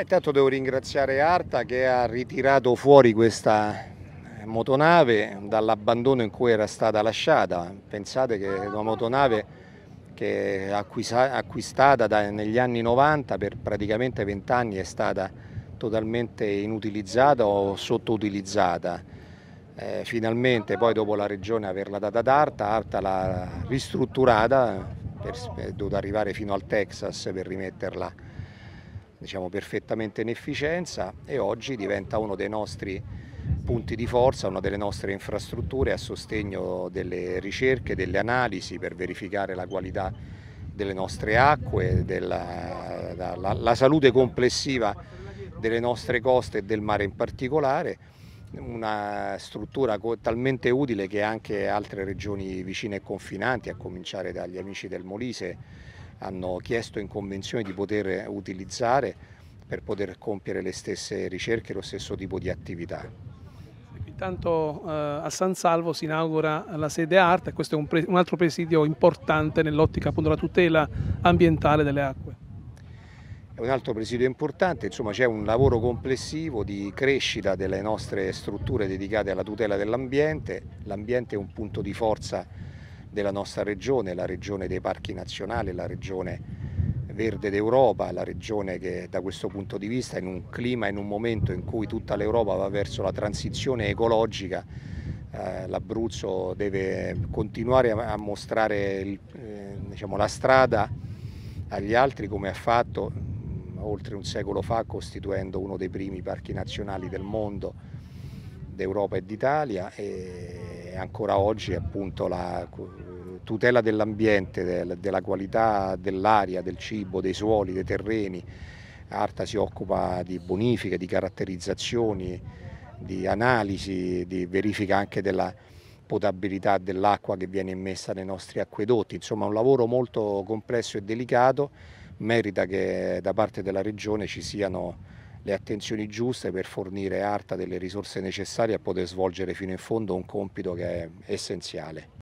Intanto devo ringraziare Arta che ha ritirato fuori questa motonave dall'abbandono in cui era stata lasciata. Pensate che è una motonave che è acquistata negli anni 90 per praticamente 20 anni è stata totalmente inutilizzata o sottoutilizzata. Eh, finalmente poi dopo la regione averla data ad Arta, Arta l'ha ristrutturata, per, è dovuta arrivare fino al Texas per rimetterla diciamo, perfettamente in efficienza e oggi diventa uno dei nostri punti di forza, una delle nostre infrastrutture a sostegno delle ricerche, delle analisi per verificare la qualità delle nostre acque, della, la, la salute complessiva delle nostre coste e del mare in particolare, una struttura talmente utile che anche altre regioni vicine e confinanti, a cominciare dagli amici del Molise, hanno chiesto in convenzione di poter utilizzare per poter compiere le stesse ricerche e lo stesso tipo di attività. Intanto eh, a San Salvo si inaugura la sede arte e questo è un, un altro presidio importante nell'ottica appunto della tutela ambientale delle acque. È un altro presidio importante, insomma c'è un lavoro complessivo di crescita delle nostre strutture dedicate alla tutela dell'ambiente, l'ambiente è un punto di forza della nostra regione, la regione dei parchi nazionali, la regione verde d'Europa, la regione che da questo punto di vista in un clima, in un momento in cui tutta l'Europa va verso la transizione ecologica, eh, l'Abruzzo deve continuare a, mostrare il, eh, diciamo, la strada agli altri come ha fatto mm, oltre un secolo fa costituendo uno dei primi parchi nazionali del mondo d'Europa e d'Italia e ancora oggi appunto la tutela dell'ambiente, del, della qualità dell'aria, del cibo, dei suoli, dei terreni. Arta si occupa di bonifiche, di caratterizzazioni, di analisi, di verifica anche della potabilità dell'acqua che viene immessa nei nostri acquedotti, insomma un lavoro molto complesso e delicato, merita che da parte della Regione ci siano le attenzioni giuste per fornire Arta delle risorse necessarie a poter svolgere fino in fondo un compito che è essenziale.